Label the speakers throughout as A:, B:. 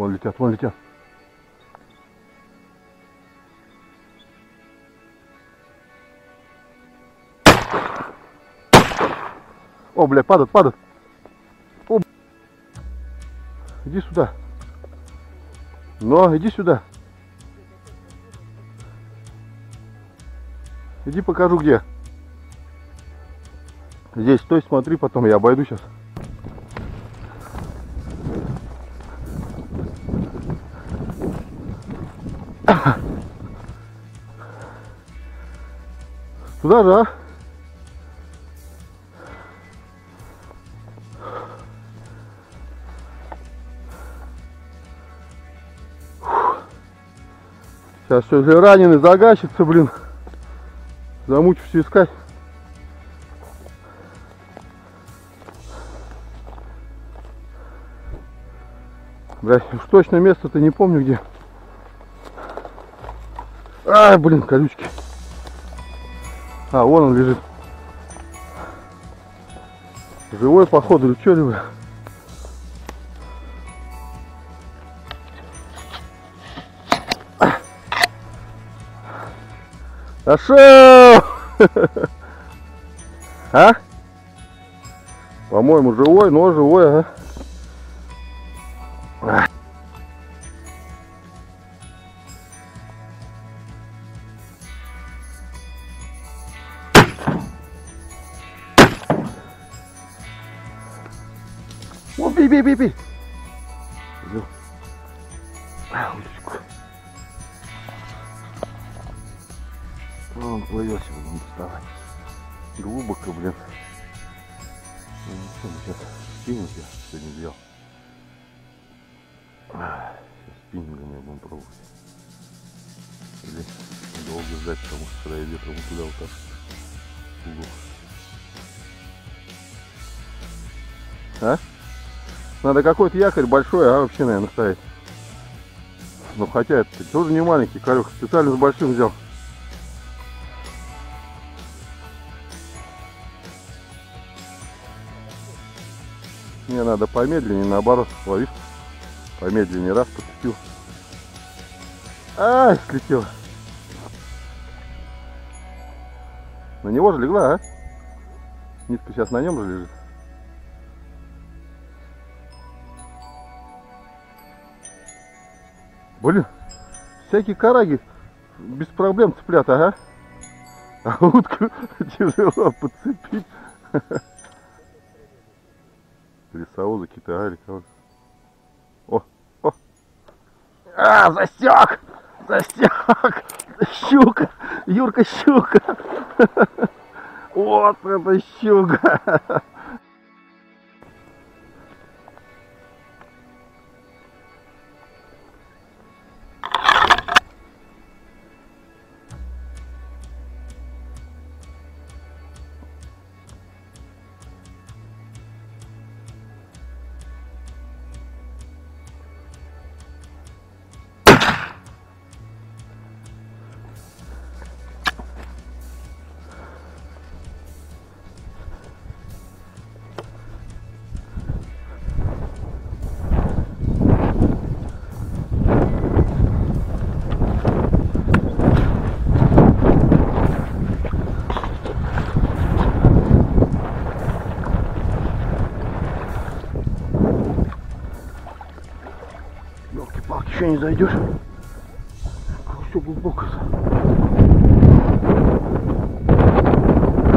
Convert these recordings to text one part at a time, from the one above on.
A: Вон летят, вон летят. О, бля, падают, падают. О, иди сюда. Но, иди сюда. Иди покажу где. Здесь стой, смотри, потом я обойду сейчас. Туда же, а? Сейчас все, если раненый загащится, блин. Замучишься искать. Блять, уж точно место-то не помню где. Ай, блин, колючки. А, вон он лежит. Живой походу или что ли? Нашел! А? По-моему, живой, но живой, ага. О, бей, бей, бей, бей. Взял. А, удочку. А, Он плывет, сейчас будем доставать. Глубоко, блин. Ну, мы сейчас спиннинг я сегодня взял. А, Сейчас спиннингом я будем пробовать. Или долго ждать, потому что когда я ветром туда вот так угол. А? Надо какой-то якорь большой, а вообще, наверное, ставить. Ну хотя это тоже не маленький корек, специально с большим взял. Мне надо помедленнее, наоборот, ловишь. Помедленнее, раз, подцепил. Ай, слетел. На него же легла, а? Нитка сейчас на нем же лежит. Блин, всякие караги без проблем цыплят, ага. А утку тяжело подцепить. Лесовозы какие-то, а, О, о. А, засек! Засек! Щука! Юрка, щука! Вот это щука! еще не зайдешь? Все глубоко.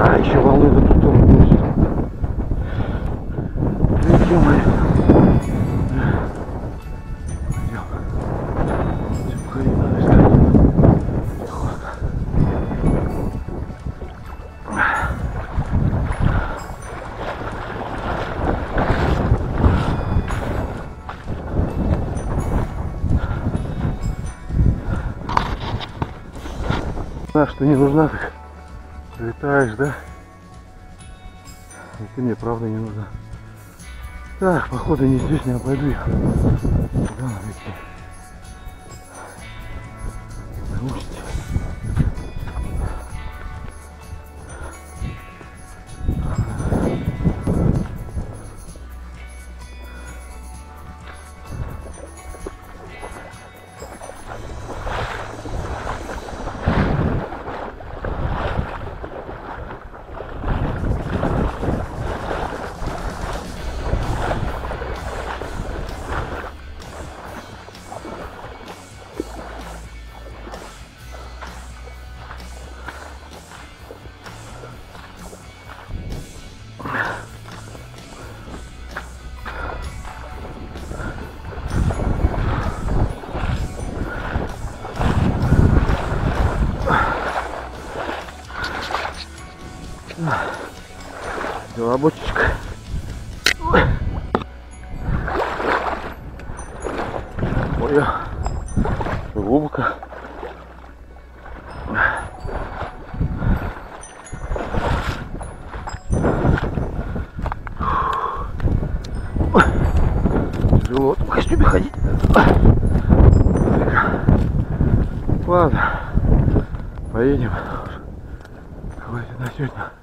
A: А, еще волны Знаю, что не нужна, так летаешь, да? Это мне правда не нужна. Так, походу не здесь, не обойду их. Куда идти? Ладно, поедем. Хватит на сегодня.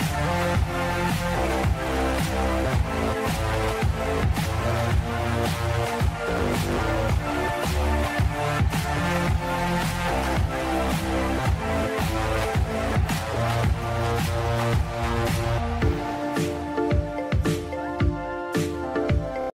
A: Bye.